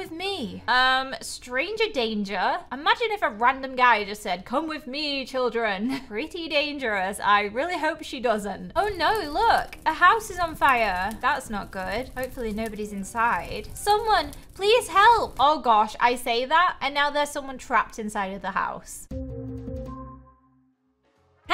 with me. Um, stranger danger. Imagine if a random guy just said, come with me, children. Pretty dangerous. I really hope she doesn't. Oh no, look, a house is on fire. That's not good. Hopefully nobody's inside. Someone, please help. Oh gosh, I say that and now there's someone trapped inside of the house.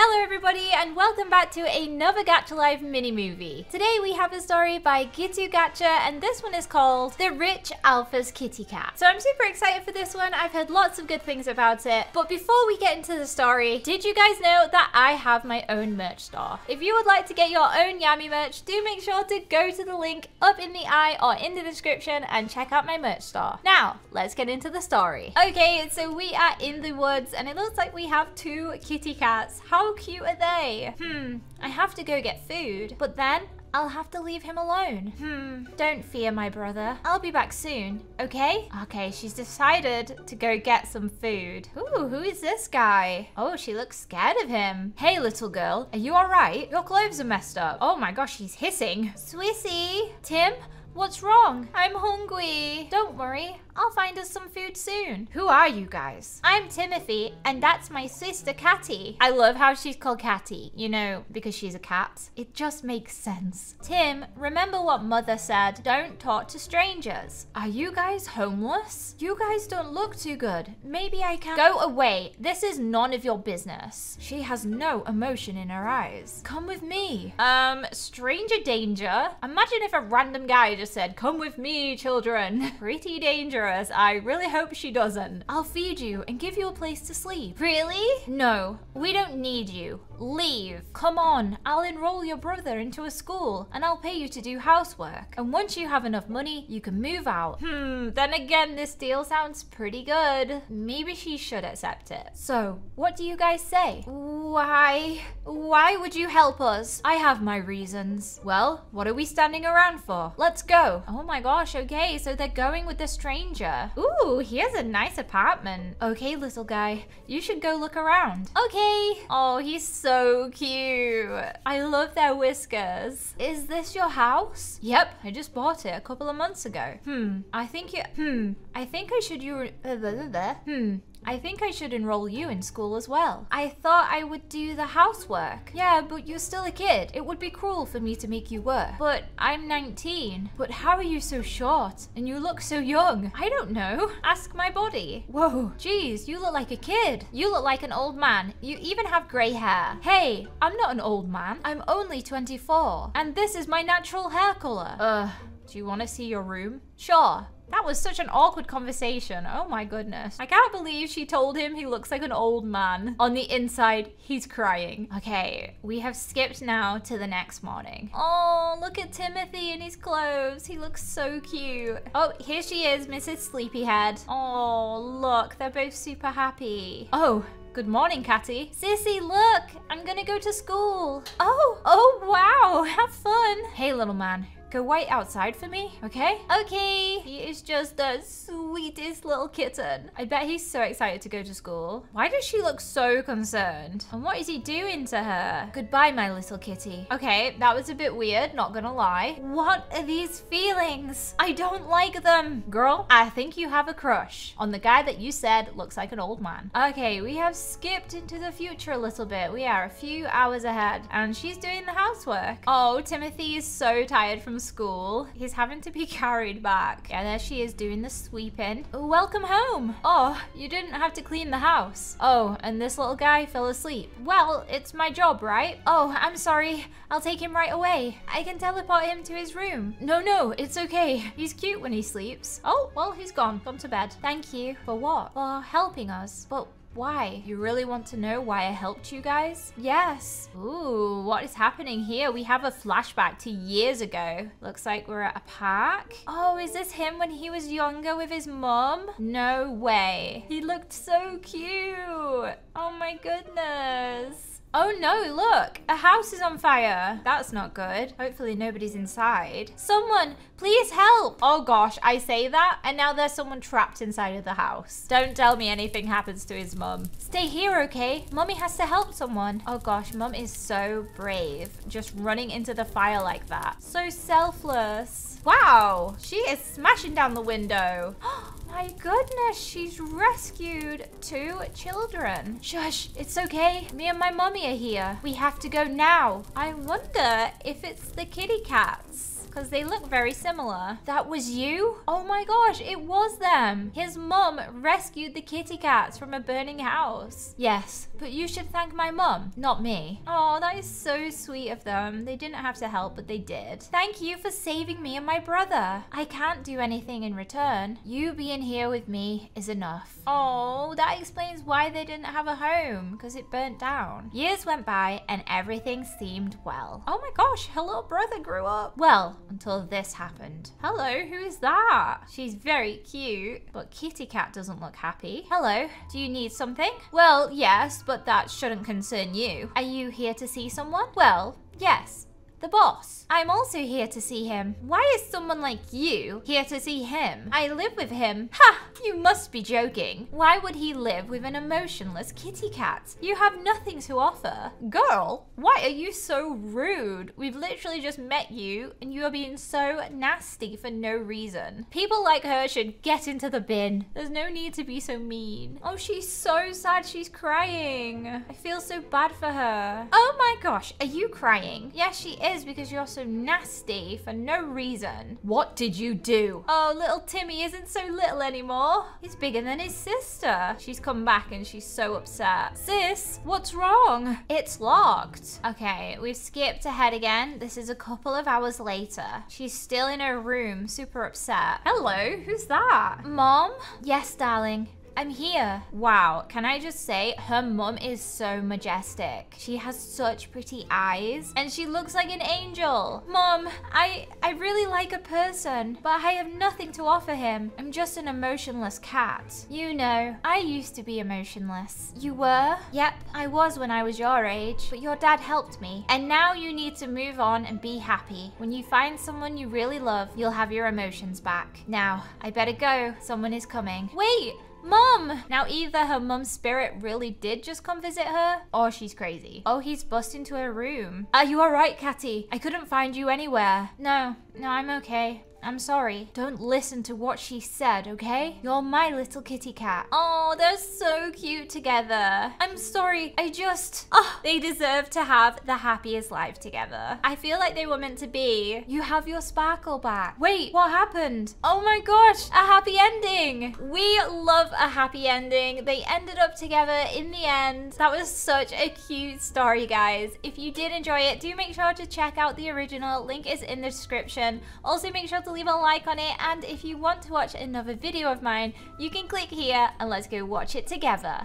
Hello everybody and welcome back to another Gacha Life mini movie. Today we have a story by Gitu Gacha and this one is called The Rich Alpha's Kitty Cat. So I'm super excited for this one. I've heard lots of good things about it. But before we get into the story, did you guys know that I have my own merch store? If you would like to get your own Yammy merch, do make sure to go to the link up in the eye or in the description and check out my merch store. Now, let's get into the story. Okay, so we are in the woods and it looks like we have two kitty cats. How cute are they? Hmm, I have to go get food, but then I'll have to leave him alone. Hmm, don't fear, my brother. I'll be back soon, okay? Okay, she's decided to go get some food. Ooh, who is this guy? Oh, she looks scared of him. Hey, little girl, are you all right? Your clothes are messed up. Oh my gosh, he's hissing. Swissy, Tim, What's wrong? I'm hungry. Don't worry, I'll find us some food soon. Who are you guys? I'm Timothy, and that's my sister Catty. I love how she's called Catty, you know, because she's a cat. It just makes sense. Tim, remember what mother said, don't talk to strangers. Are you guys homeless? You guys don't look too good. Maybe I can- Go away, this is none of your business. She has no emotion in her eyes. Come with me. Um, stranger danger? Imagine if a random guy just said, come with me, children. Pretty dangerous dangerous. I really hope she doesn't. I'll feed you and give you a place to sleep. Really? No, we don't need you. Leave. Come on, I'll enroll your brother into a school and I'll pay you to do housework. And once you have enough money, you can move out. Hmm, then again, this deal sounds pretty good. Maybe she should accept it. So, what do you guys say? Why? Why would you help us? I have my reasons. Well, what are we standing around for? Let's go. Oh my gosh, okay, so they're going with the stranger. Ooh, here's a nice apartment. Okay, little guy, you should go look around. Okay. Oh, he's so cute. I love their whiskers. Is this your house? Yep, I just bought it a couple of months ago. Hmm, I think you, hmm, I think I should, you, hmm, I think I should enroll you in school as well. I thought I would do the housework. Yeah, but you're still a kid. It would be cruel for me to make you work. But I'm 19. But how are you so short? And you look so young. I don't know. Ask my body. Whoa, geez, you look like a kid. You look like an old man. You even have gray hair. Hey, I'm not an old man. I'm only 24. And this is my natural hair color. Ugh, do you want to see your room? Sure. That was such an awkward conversation. Oh my goodness. I can't believe she told him he looks like an old man. On the inside, he's crying. Okay, we have skipped now to the next morning. Oh, look at Timothy in his clothes. He looks so cute. Oh, here she is, Mrs. Sleepyhead. Oh, look, they're both super happy. Oh, Good morning, Catty. Sissy, look! I'm gonna go to school. Oh, oh wow, have fun. Hey, little man, Go wait outside for me, okay? Okay. He is just the sweetest little kitten. I bet he's so excited to go to school. Why does she look so concerned? And what is he doing to her? Goodbye, my little kitty. Okay, that was a bit weird, not gonna lie. What are these feelings? I don't like them. Girl, I think you have a crush on the guy that you said looks like an old man. Okay, we have skipped into the future a little bit. We are a few hours ahead and she's doing the housework. Oh, Timothy is so tired from school. He's having to be carried back. And there she is doing the sweeping. Welcome home. Oh, you didn't have to clean the house. Oh, and this little guy fell asleep. Well, it's my job, right? Oh, I'm sorry. I'll take him right away. I can teleport him to his room. No, no, it's okay. He's cute when he sleeps. Oh, well, he's gone. Gone to bed. Thank you. For what? For helping us. But why? You really want to know why I helped you guys? Yes. Ooh, what is happening here? We have a flashback to years ago. Looks like we're at a park. Oh, is this him when he was younger with his mom? No way. He looked so cute. Oh my goodness. Oh no, look, a house is on fire. That's not good. Hopefully nobody's inside. Someone, please help. Oh gosh, I say that and now there's someone trapped inside of the house. Don't tell me anything happens to his mum. Stay here, okay? Mummy has to help someone. Oh gosh, mum is so brave. Just running into the fire like that. So selfless. Wow, she is smashing down the window. Oh, My goodness, she's rescued two children. Shush, it's okay. Me and my mummy are here. We have to go now. I wonder if it's the kitty cats because they look very similar. That was you? Oh my gosh, it was them. His mum rescued the kitty cats from a burning house. Yes, but you should thank my mum, not me. Oh, that is so sweet of them. They didn't have to help, but they did. Thank you for saving me and my brother. I can't do anything in return. You being here with me is enough. Oh, that explains why they didn't have a home, because it burnt down. Years went by and everything seemed well. Oh my gosh, her little brother grew up. Well, until this happened. Hello, who is that? She's very cute, but Kitty Cat doesn't look happy. Hello, do you need something? Well, yes, but that shouldn't concern you. Are you here to see someone? Well, yes, the boss. I'm also here to see him. Why is someone like you here to see him? I live with him. Ha! You must be joking. Why would he live with an emotionless kitty cat? You have nothing to offer. Girl, why are you so rude? We've literally just met you and you are being so nasty for no reason. People like her should get into the bin. There's no need to be so mean. Oh, she's so sad she's crying. I feel so bad for her. Oh my gosh, are you crying? Yes, she is because you're so nasty for no reason. What did you do? Oh, little Timmy isn't so little anymore. He's bigger than his sister. She's come back and she's so upset. Sis, what's wrong? It's locked. Okay, we've skipped ahead again. This is a couple of hours later. She's still in her room, super upset. Hello, who's that? Mom? Yes, darling. I'm here. Wow, can I just say, her mum is so majestic. She has such pretty eyes and she looks like an angel. Mom, I, I really like a person, but I have nothing to offer him. I'm just an emotionless cat. You know, I used to be emotionless. You were? Yep, I was when I was your age, but your dad helped me. And now you need to move on and be happy. When you find someone you really love, you'll have your emotions back. Now, I better go. Someone is coming. Wait! Mom! Now either her mum's spirit really did just come visit her, or she's crazy. Oh, he's bust into her room. Are you alright, Catty? I couldn't find you anywhere. No, no, I'm okay. I'm sorry. Don't listen to what she said, okay? You're my little kitty cat. Oh, they're so cute together. I'm sorry. I just... Oh, they deserve to have the happiest life together. I feel like they were meant to be. You have your sparkle back. Wait, what happened? Oh my gosh, a happy ending. We love a happy ending. They ended up together in the end. That was such a cute story, guys. If you did enjoy it, do make sure to check out the original. Link is in the description. Also, make sure to leave a like on it and if you want to watch another video of mine, you can click here and let's go watch it together.